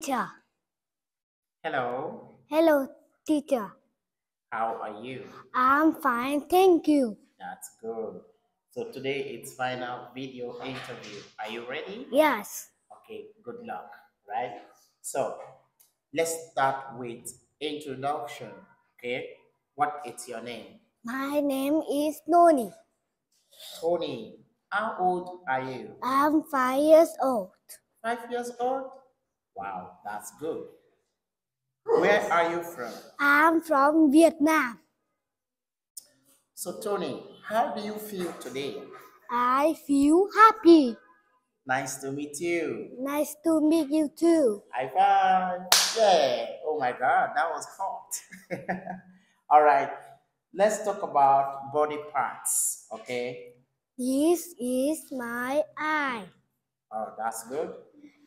Teacher. Hello, Hello, teacher. how are you? I'm fine, thank you. That's good. So today it's final video interview. Are you ready? Yes. Okay, good luck, right? So let's start with introduction. Okay, what is your name? My name is Noni. Tony. How old are you? I'm five years old. Five years old? Wow, that's good. Where are you from? I'm from Vietnam. So Tony, how do you feel today? I feel happy. Nice to meet you. Nice to meet you too. High five. Yeah. Oh my God, that was hot. All right. Let's talk about body parts. Okay. This is my eye. Oh, that's good.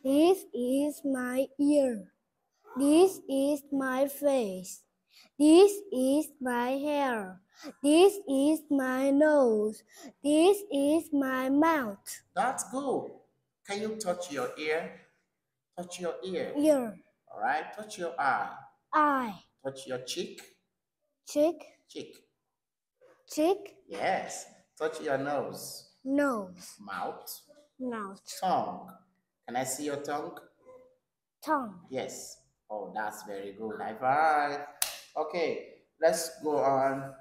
This is my ear. This is my face. This is my hair. This is my nose. This is my mouth. That's good. Can you touch your ear? Touch your ear. Ear, All right. Touch your eye. eye, Touch your cheek. cheek, Cheek. cheek, Yes. Touch your nose. nose, Mouth. mouth, Tongue. Can I see your tongue? tongue. Yes. Oh, that's very good. High five. Okay, let's go on.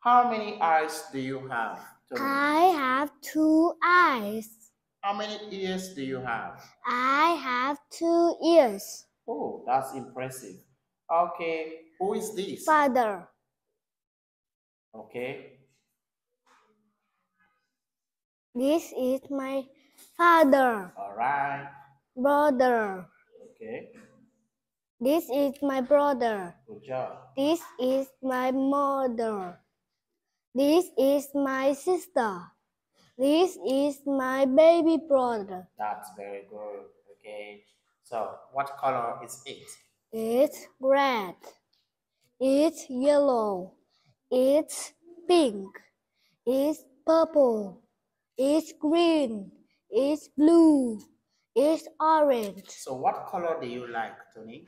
How many eyes do you have? I have two eyes. How many ears do you have? I have two ears. Oh, that's impressive. Okay, who is this? Father, Okay, this is my father. all right. Brother, Okay, this is my brother. good job. This is my mother. This is my sister. This is my baby brother. That's very good. Okay, so what color is it? It's red. It's yellow. It's pink. It's purple. It's green. It's blue. It's orange. So, what color do you like, Tony?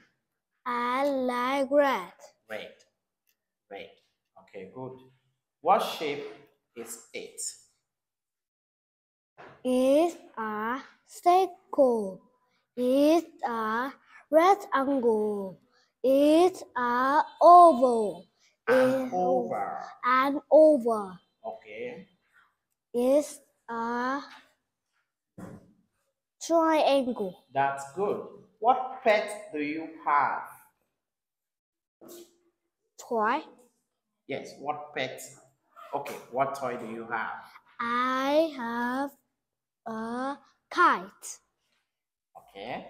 I like red. Red. Red. Okay, good. What shape is it? It's a circle. It's a rectangle. It's a oval. An It's oval. An oval. Okay. It's a triangle. That's good. What pet do you have? Toy. Yes, what pet? Okay, what toy do you have? I have a kite. Okay.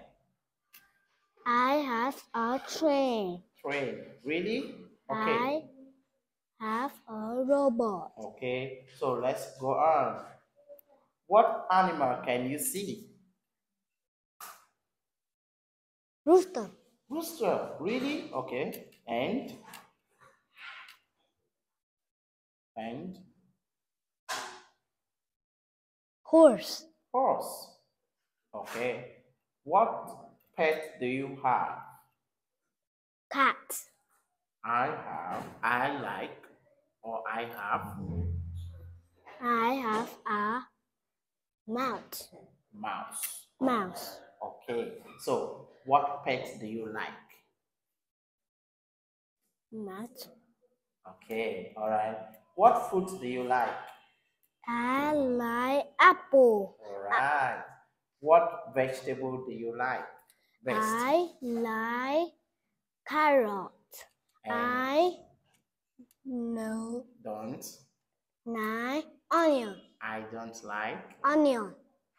I have a train. Train. Really? Okay. I have a robot. Okay, so let's go on. What animal can you see? Rooster. Rooster. Really? Okay. And? And? Horse. Horse. Okay. What pet do you have? Cat. I have, I like, or I have I have a mouse. mouse. Mouse. Okay, so what pet do you like? Mouse. Okay, all right. What fruit do you like? I like apple. All right. What vegetable do you like best? I like carrot. And I know don't. like onion. I don't like. Onion.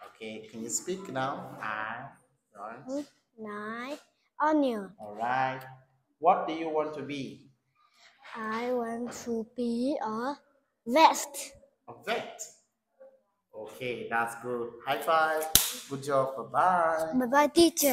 Okay, can you speak now? I don't. Like onion. All right. What do you want to be? I want to be a vest. A vet. Okay, that's good. High five. Good job. Bye bye. Bye bye, teacher.